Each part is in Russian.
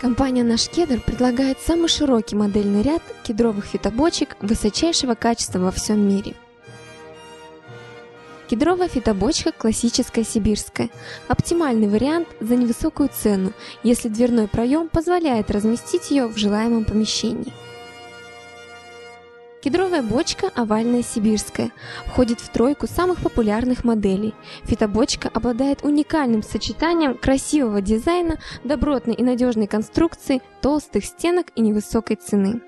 Компания «Наш кедр» предлагает самый широкий модельный ряд кедровых фитобочек высочайшего качества во всем мире. Кедровая фитобочка классическая сибирская. Оптимальный вариант за невысокую цену, если дверной проем позволяет разместить ее в желаемом помещении. Кедровая бочка овальная сибирская входит в тройку самых популярных моделей. Фитобочка обладает уникальным сочетанием красивого дизайна, добротной и надежной конструкции, толстых стенок и невысокой цены.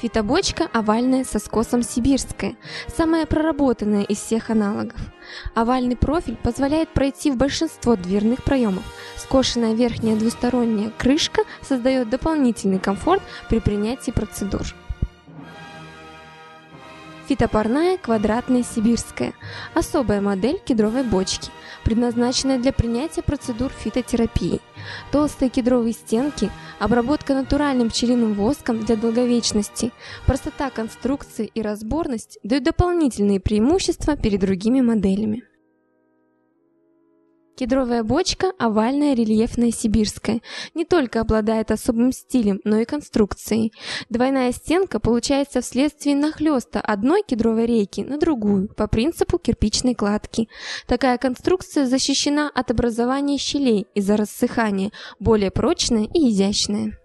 Фитобочка овальная со скосом сибирская, самая проработанная из всех аналогов. Овальный профиль позволяет пройти в большинство дверных проемов. Скошенная верхняя двусторонняя крышка создает дополнительный комфорт при принятии процедур. Фитопарная квадратная сибирская – особая модель кедровой бочки, предназначенная для принятия процедур фитотерапии. Толстые кедровые стенки, обработка натуральным пчелиным воском для долговечности, простота конструкции и разборность дают дополнительные преимущества перед другими моделями. Кедровая бочка овальная, рельефная, сибирская. Не только обладает особым стилем, но и конструкцией. Двойная стенка получается вследствие нахлеста одной кедровой рейки на другую по принципу кирпичной кладки. Такая конструкция защищена от образования щелей из-за рассыхания, более прочная и изящная.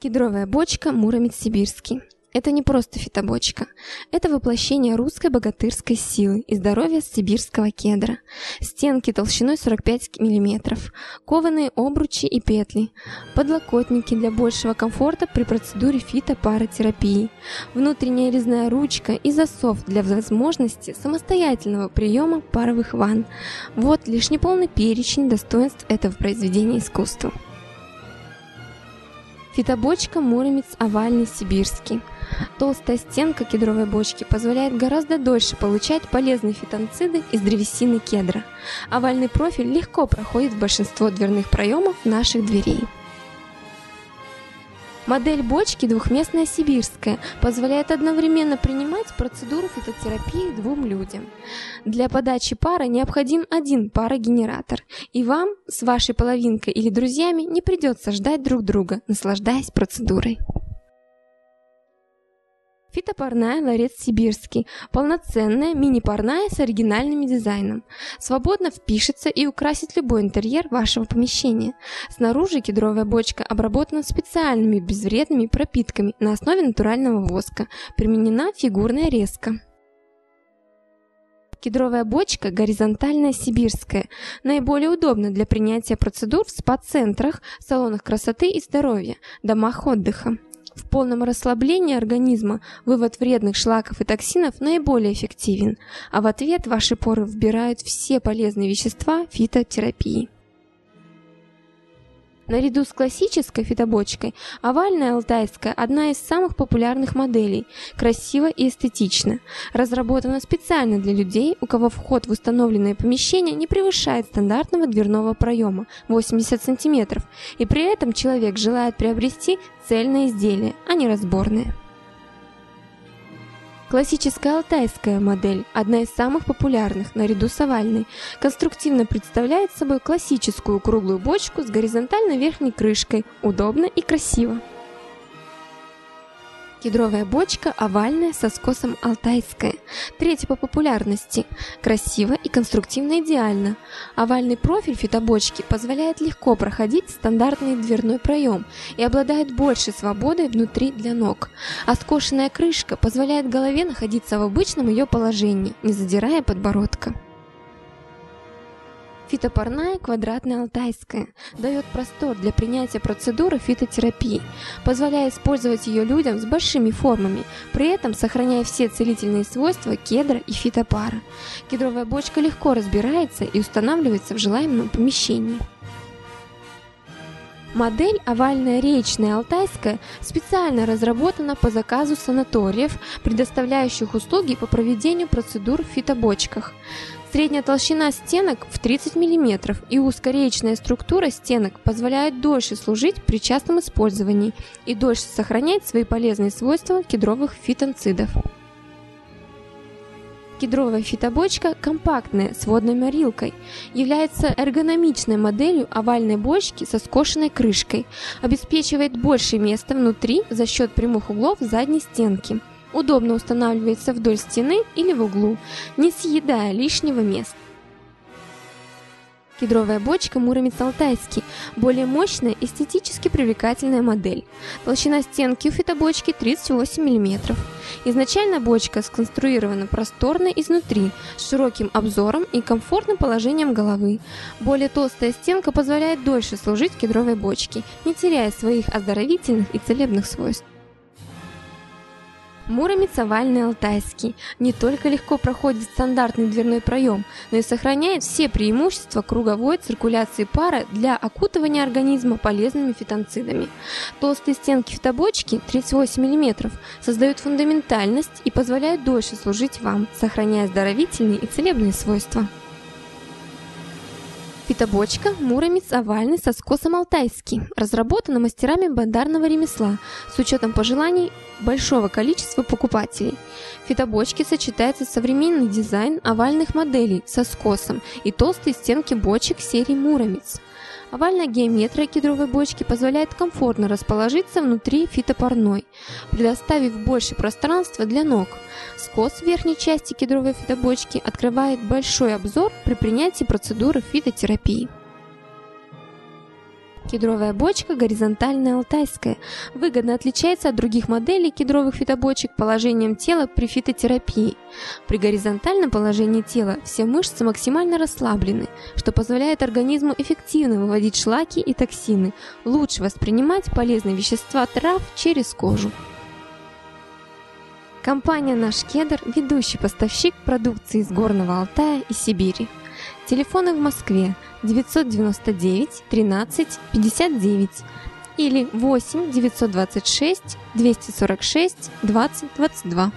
Кедровая бочка Муромец сибирский. Это не просто фитобочка. Это воплощение русской богатырской силы и здоровья сибирского кедра. Стенки толщиной 45 мм, кованые обручи и петли, подлокотники для большего комфорта при процедуре фитопаротерапии, внутренняя резная ручка и засов для возможности самостоятельного приема паровых ванн. Вот лишь неполный перечень достоинств этого произведения искусства. Фитобочка Муромец овальный сибирский. Толстая стенка кедровой бочки позволяет гораздо дольше получать полезные фитонциды из древесины кедра. Овальный профиль легко проходит в большинство дверных проемов наших дверей. Модель бочки двухместная сибирская позволяет одновременно принимать процедуру фитотерапии двум людям. Для подачи пара необходим один парогенератор, и вам с вашей половинкой или друзьями не придется ждать друг друга, наслаждаясь процедурой. Фитопарная ларец сибирский, полноценная мини-парная с оригинальным дизайном. Свободно впишется и украсит любой интерьер вашего помещения. Снаружи кедровая бочка обработана специальными безвредными пропитками на основе натурального воска. Применена фигурная резка. Кедровая бочка горизонтальная сибирская, наиболее удобна для принятия процедур в спа-центрах, салонах красоты и здоровья, домах отдыха. В полном расслаблении организма вывод вредных шлаков и токсинов наиболее эффективен, а в ответ ваши поры вбирают все полезные вещества фитотерапии. Наряду с классической фитобочкой, овальная алтайская – одна из самых популярных моделей, красиво и эстетично. Разработана специально для людей, у кого вход в установленное помещение не превышает стандартного дверного проема 80 см, и при этом человек желает приобрести цельное изделие, а не разборное. Классическая алтайская модель, одна из самых популярных, наряду с овальной, конструктивно представляет собой классическую круглую бочку с горизонтальной верхней крышкой, удобно и красиво. Кедровая бочка овальная со скосом алтайская. Третья по популярности. Красиво и конструктивно идеально. Овальный профиль фитобочки позволяет легко проходить стандартный дверной проем и обладает большей свободой внутри для ног. А скошенная крышка позволяет голове находиться в обычном ее положении, не задирая подбородка. Фитопарная квадратная алтайская дает простор для принятия процедуры фитотерапии, позволяя использовать ее людям с большими формами, при этом сохраняя все целительные свойства кедра и фитопара. Кедровая бочка легко разбирается и устанавливается в желаемом помещении. Модель овальная речная алтайская специально разработана по заказу санаториев, предоставляющих услуги по проведению процедур в фитобочках. Средняя толщина стенок в 30 мм и узкоречная структура стенок позволяет дольше служить при частом использовании и дольше сохранять свои полезные свойства кедровых фитонцидов. Кедровая фитобочка компактная, с водной морилкой. Является эргономичной моделью овальной бочки со скошенной крышкой. Обеспечивает больше места внутри за счет прямых углов задней стенки. Удобно устанавливается вдоль стены или в углу, не съедая лишнего места. Кедровая бочка Муромец Алтайский – более мощная, эстетически привлекательная модель. Толщина стенки у фитобочки 38 мм. Изначально бочка сконструирована просторно изнутри, с широким обзором и комфортным положением головы. Более толстая стенка позволяет дольше служить кедровой бочке, не теряя своих оздоровительных и целебных свойств. Муромец овальный алтайский не только легко проходит стандартный дверной проем, но и сохраняет все преимущества круговой циркуляции пара для окутывания организма полезными фитонцидами. Толстые стенки фитобочки 38 мм создают фундаментальность и позволяют дольше служить вам, сохраняя здоровительные и целебные свойства. Фитобочка Муромец овальный со скосом алтайский, разработана мастерами бандарного ремесла с учетом пожеланий большого количества покупателей. В фитобочке сочетается современный дизайн овальных моделей со скосом и толстые стенки бочек серии Муромец. Овальная геометрия кедровой бочки позволяет комфортно расположиться внутри фитопарной, предоставив больше пространства для ног. Скос в верхней части кедровой фитобочки открывает большой обзор при принятии процедуры фитотерапии. Кедровая бочка горизонтальная алтайская. Выгодно отличается от других моделей кедровых фитобочек положением тела при фитотерапии. При горизонтальном положении тела все мышцы максимально расслаблены, что позволяет организму эффективно выводить шлаки и токсины, лучше воспринимать полезные вещества трав через кожу. Компания «Наш Кедр» – ведущий поставщик продукции из Горного Алтая и Сибири. Телефоны в Москве 999 13 59 или 8 926 246 20 22.